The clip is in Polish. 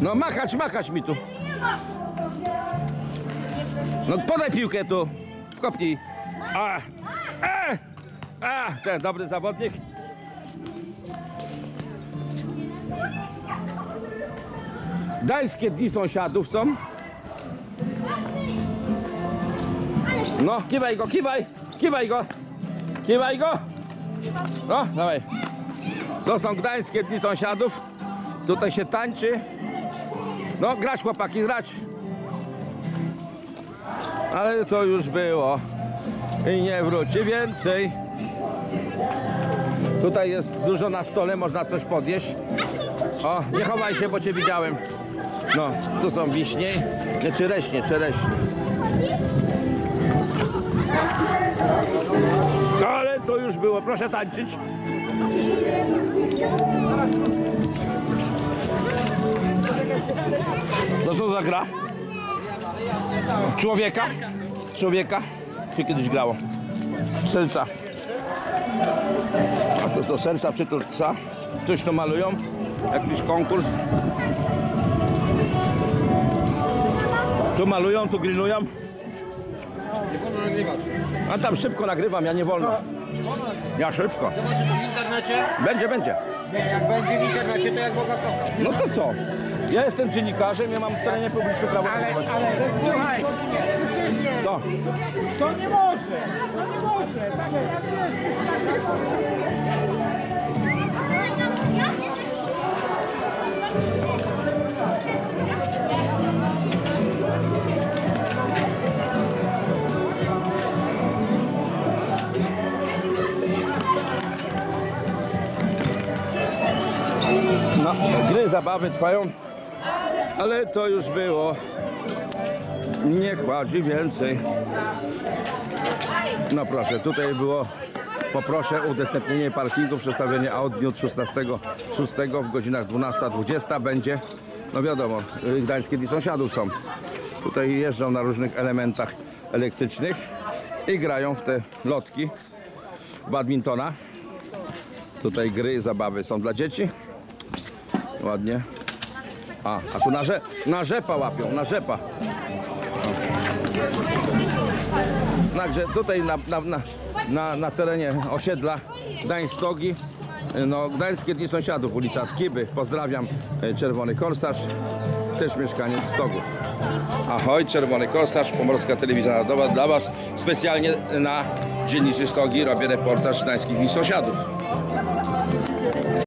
No machać, machać mi tu. No podaj piłkę tu. Kopnij. A, a, a, ten dobry zawodnik. Gdańskie dni sąsiadów są. No, kiwaj go, kiwaj, kiwaj go, kiwaj go. No, dawaj. To są gdańskie dni sąsiadów. Tutaj się tańczy. No, grać chłopaki, grać. Ale to już było. I nie wróci więcej. Tutaj jest dużo na stole, można coś podjeść. O, nie chowaj się, bo cię widziałem. No, tu są wiśnie. Nie, czereśnie, czereśnie. No, ale to już było. Proszę tańczyć. To co za gra? Człowieka? Człowieka? Się kiedyś grało. Serca. A to, to serca przytulca. Coś to malują. Jakiś konkurs. Tu malują, tu grillują. A tam szybko nagrywam, ja nie wolno. Ja szybko. Będzie, będzie. Nie, jak będzie w internecie, to jak Boga kocha. No to co? Ja jestem dziennikarzem, ja mam w terenie publicznym prawo. Ale, ale, słuchaj, słyszysz nie? To. To nie może! To nie może! Tak jest! No, gry, zabawy trwają, ale to już było. Nie kładzi więcej. No proszę, tutaj było, poproszę udostępnienie parkingu, przestawienie aut w dniu 16, 6 w godzinach 12-20 będzie, no wiadomo, y, gdańskie dni sąsiadów są. Tutaj jeżdżą na różnych elementach elektrycznych i grają w te lotki badmintona. Tutaj gry, zabawy są dla dzieci. Ładnie. A, a tu na, rze, na rzepa łapią, na rzepa. Także tutaj na, na, na, na, na terenie osiedla Gdańsk-Stogi, no, Gdańskie Dni Sąsiadów, ulica Skiby. Pozdrawiam, e, Czerwony Korsarz, też mieszkaniec Stogu. Ahoj, Czerwony Korsarz, Pomorska Telewizja Narodowa dla Was. Specjalnie na dzielnicy Stogi robię reportaż Gdańskich Dni Sąsiadów.